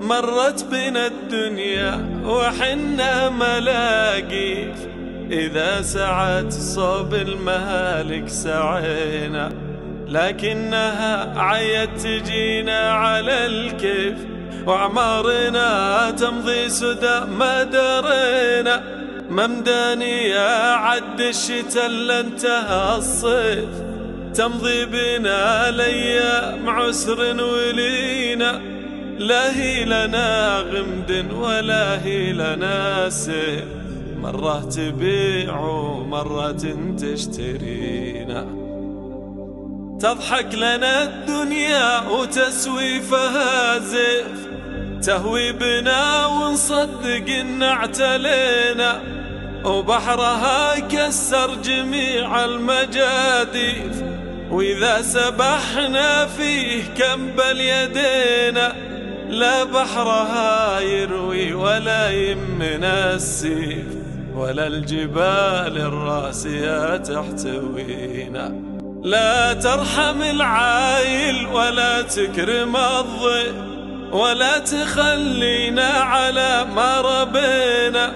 مرت بنا الدنيا وحنا ملاقيف إذا سعت صوب المهالك سعينا لكنها عيت تجينا على الكيف وأعمارنا تمضي سدى ما درينا. ممداني يا عد الشتاء اللي انتهى الصيف. تمضي بنا الأيام عسر ولينا. لا هي لنا غمد ولا هي لنا سيف مرة تبيع ومرة تشترينا. تضحك لنا الدنيا وتسويفها زيف تهوي بنا ونصدق إن اعتلينا. وبحرها كسر جميع المجاديف. وإذا سبحنا فيه كمبل يدينا. لا بحرها يروي ولا يمنا السيف ولا الجبال الراسية تحتوينا. لا ترحم العايل ولا تكرم الضيف ولا تخلينا على ما ربينا.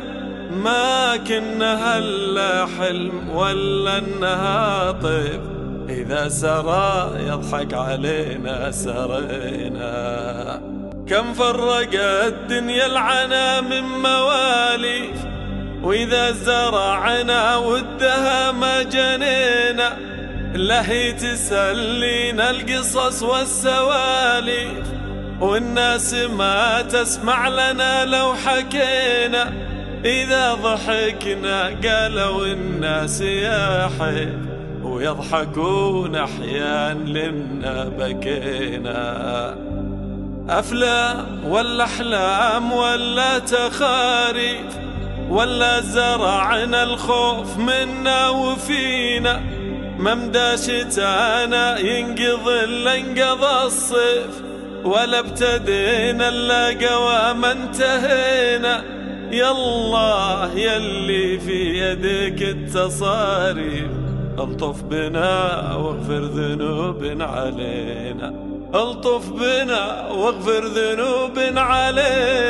ما كنا هلا حلم ولا إنها طيب إذا سرى يضحك علينا سرينا. كم فرق الدنيا العنا من مواليف وإذا زرعنا ودها ما جنينا. لهي تسلينا القصص والسواليف والناس ما تسمع لنا لو حكينا. إذا ضحكنا قالوا الناس يا حي ويضحكون أحيان لنا بكينا. أفلام ولا أحلام ولا تخاريف ولا زرعنا الخوف منا وفينا ممدى شتانا ينقضي الا انقضى الصيف ولا ابتدينا إلا قوام انتهينا. يا الله يلي في يدك التصاريف. ألطف بنا واغفر ذنوب علينا. ألطف بنا واغفر ذنوب علينا.